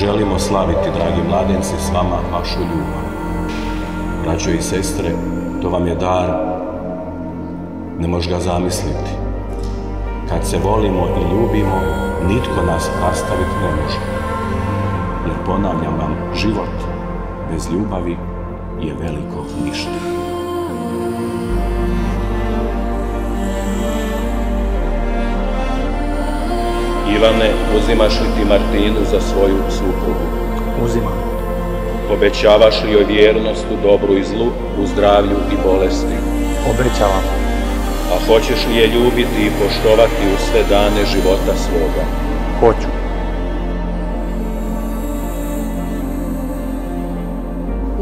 želimo slaviti, dragi mladenci, s vama vašu ljubav. Braćo i sestre, to vam je dar, ne možeš ga zamisliti. Kad se volimo i ljubimo, nitko nas rastaviti ne može. Jer ponavljam vam, život bez ljubavi je veliko Ivane, uzimaš li ti Martinu za svoju suprugu? Uzimam. Obećavaš li joj vjernost u dobru i zlu, u zdravlju i bolesti? Obećavam. A hoćeš li je ljubiti i poštovati u sve dane života svoga? Hoću.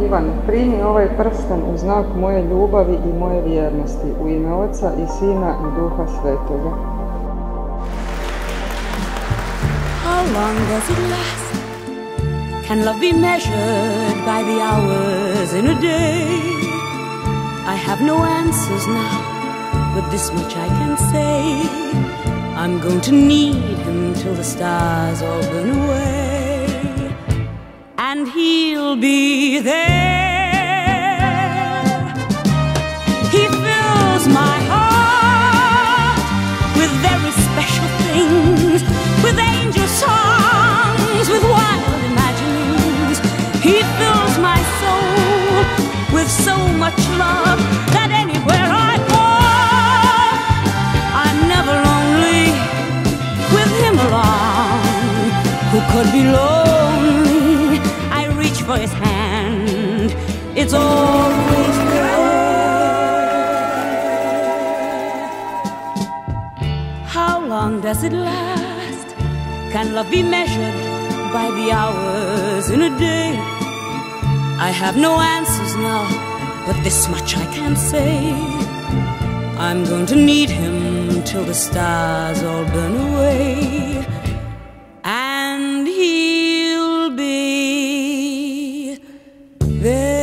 Ivan, primi ovaj prsten u znak moje ljubavi i moje vjernosti, u ime Oca i Sina i Duha Svetoga. Long does it last? Can love be measured by the hours in a day? I have no answers now, but this much I can say. I'm going to need him till the stars all burn away. And he'll be there. He fills my soul with so much love that anywhere I go, I'm never lonely with him along. Who could be lonely? I reach for his hand, it's always there. How long does it last? Can love be measured by the hours in a day? I have no answers now, but this much I can say. I'm going to need him till the stars all burn away. And he'll be there.